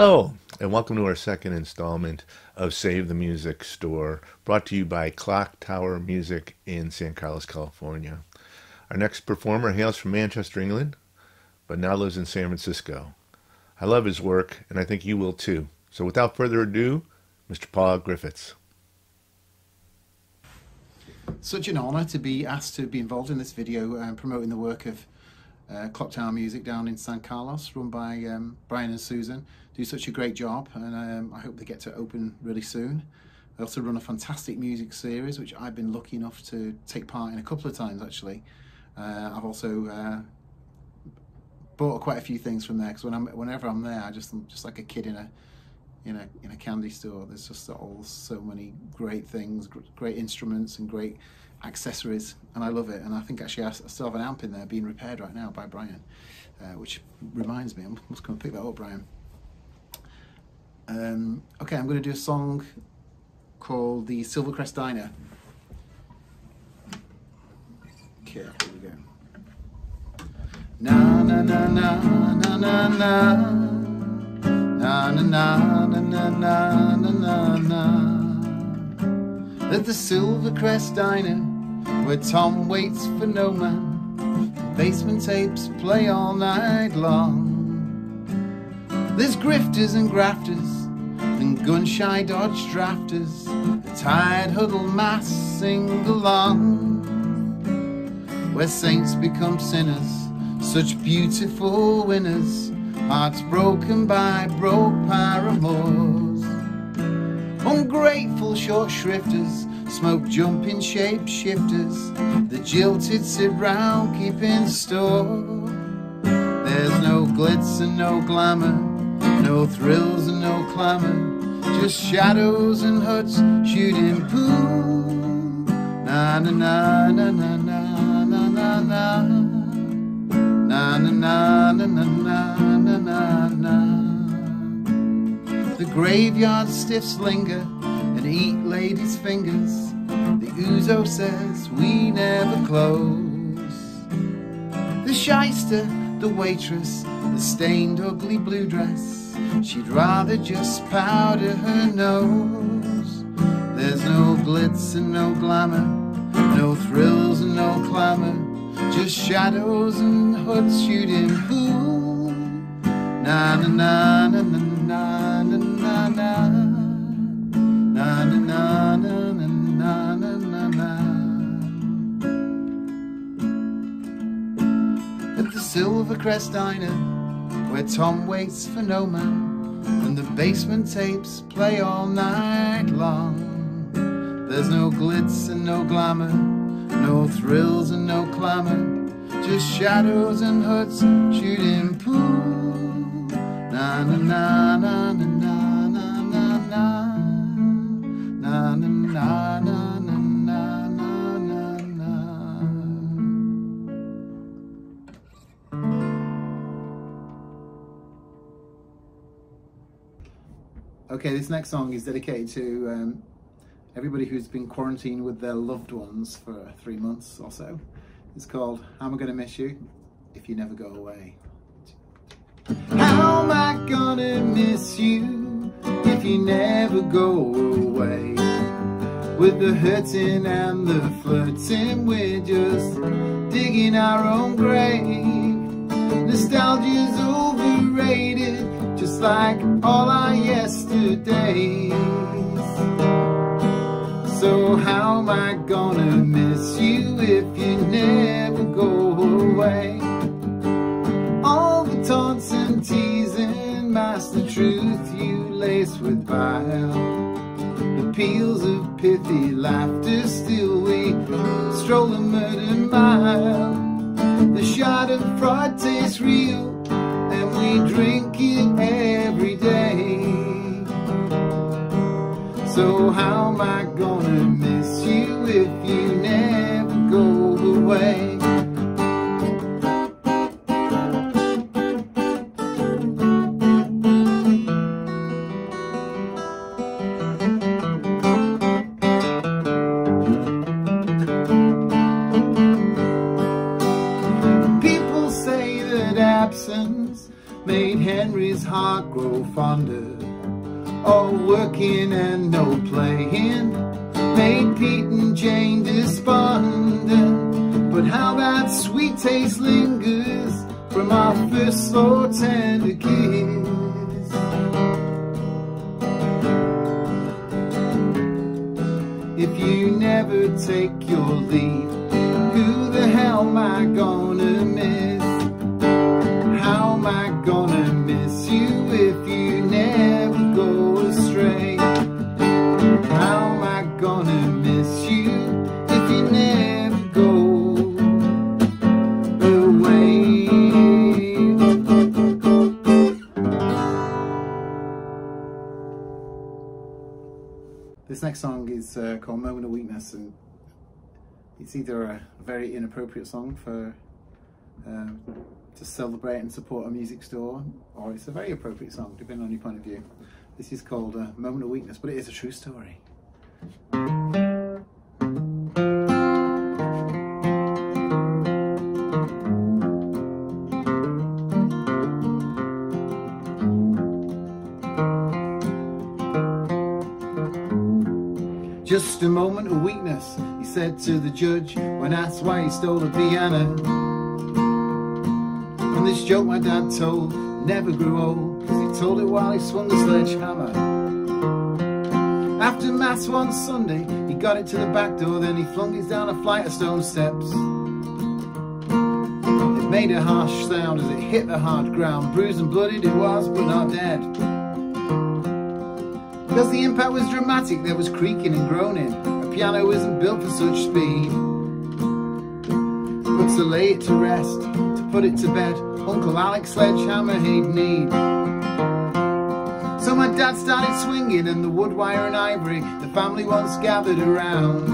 Hello, and welcome to our second installment of Save the Music Store, brought to you by Clock Tower Music in San Carlos, California. Our next performer hails from Manchester, England, but now lives in San Francisco. I love his work, and I think you will too. So without further ado, Mr. Paul Griffiths. Such an honour to be asked to be involved in this video and promoting the work of uh, Clock Tower Music down in San Carlos, run by um, Brian and Susan. Do such a great job, and um, I hope they get to open really soon. They also run a fantastic music series, which I've been lucky enough to take part in a couple of times actually. Uh, I've also uh, bought quite a few things from there because when whenever I'm there, I just I'm just like a kid in a in a in a candy store. There's just all so many great things, great instruments, and great accessories, and I love it. And I think actually I still have an amp in there being repaired right now by Brian, uh, which reminds me, I must come and pick that up, Brian. Um, okay, I'm going to do a song called the Silvercrest Diner. Okay, here we go. Na na na na na na na na na na na na na na na at the Silvercrest Diner, where Tom waits for no man. Basement tapes play all night long. There's grifters and grafters, and gun-shy Dodge drafters, the tired huddle mass sing along. Where saints become sinners, such beautiful winners, hearts broken by broke paramours. Ungrateful short shrifters, smoke jumping shape shifters, the jilted sit round keeping store. There's no glitz and no glamour, no thrills and no clamour, just shadows and huts shooting poo. Na na na na na na na graveyard stiffs linger and eat ladies' fingers. The ouzo says we never close. The shyster, the waitress, the stained ugly blue dress. She'd rather just powder her nose. There's no glitz and no glamour, no thrills and no clamor, just shadows and hoods shooting. Na na na na na na At the Silvercrest Diner Where Tom waits for no man And the basement tapes play all night long There's no glitz and no glamour No thrills and no clamour Just shadows and hoods shooting pool. Na na na na na Okay, this next song is dedicated to um, everybody who's been quarantined with their loved ones for three months or so. It's called How Am I Gonna Miss You If You Never Go Away. How am I gonna miss you if you never go away? With the hurting and the flirting, we're just digging our own grave. Nostalgia's overrated just like all our yesterdays. So how am I gonna miss you if you never go away? All the taunts and teasing, Mask the truth you lace with bile. Laughter still we stroll a murder mile. The shot of fraud tastes real and we drink it every day. So how am I Henry's heart grow fonder. All working and no playing made Pete and Jane despondent. But how that sweet taste lingers from our first slow tender kiss. If you never take your leave, who the hell am I gonna miss? How am I gonna miss you if you never go astray? How am I gonna miss you if you never go away? This next song is uh, called Moment of Weakness, and it's either a very inappropriate song for um, to celebrate and support a music store, or it's a very appropriate song, depending on your point of view. This is called A Moment of Weakness, but it is a true story. Just a moment of weakness, he said to the judge when asked why he stole the piano. This joke my dad told never grew old, cause he told it while he swung the sledgehammer. After Mass one Sunday, he got it to the back door, then he flung it down a flight of stone steps. It made a harsh sound as it hit the hard ground, bruised and bloodied it was, but not dead. Because the impact was dramatic, there was creaking and groaning. A piano isn't built for such speed. But to lay it to rest, to put it to bed, Uncle Alex sledgehammer he'd need. So my dad started swinging and the wood wire and ivory the family once gathered around.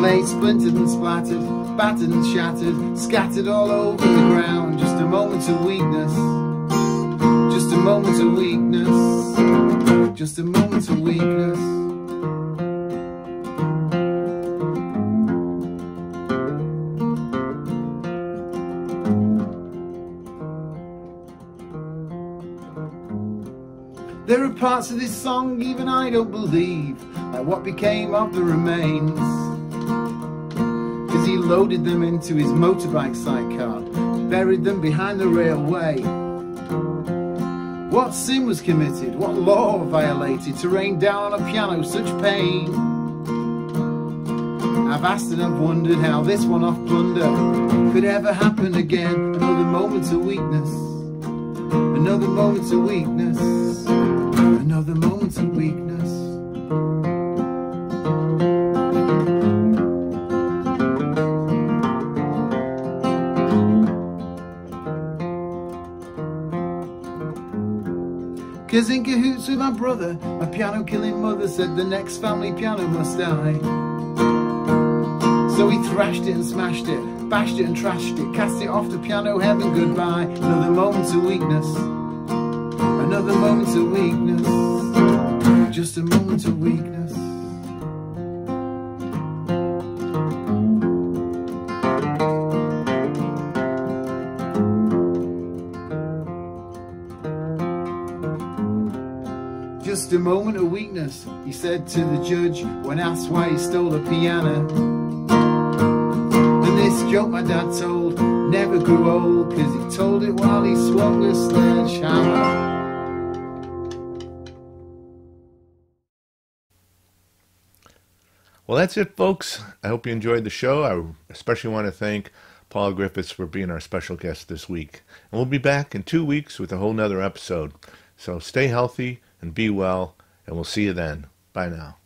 Lay splintered and splattered, battered and shattered, scattered all over the ground. Just a moment of weakness, just a moment of weakness, just a moment of weakness. There are parts of this song even I don't believe, like what became of the remains. Cause he loaded them into his motorbike sidecar, buried them behind the railway. What sin was committed, what law violated to rain down on a piano such pain? I've asked and I've wondered how this one-off plunder could ever happen again. Another moment of weakness, another moment of weakness, another moments of weakness. Cause in cahoots with my brother, my piano killing mother said the next family piano must die. So we thrashed it and smashed it, bashed it and trashed it, cast it off to piano heaven goodbye. Another moment of weakness, another moment of weakness, just a moment of weakness. Just a moment of weakness, he said to the judge when asked why he stole a piano. And this joke my dad told never grew old, cause he told it while he swung a sledgehammer. Well, that's it, folks. I hope you enjoyed the show. I especially want to thank Paul Griffiths for being our special guest this week. And we'll be back in two weeks with a whole nother episode. So stay healthy and be well, and we'll see you then. Bye now.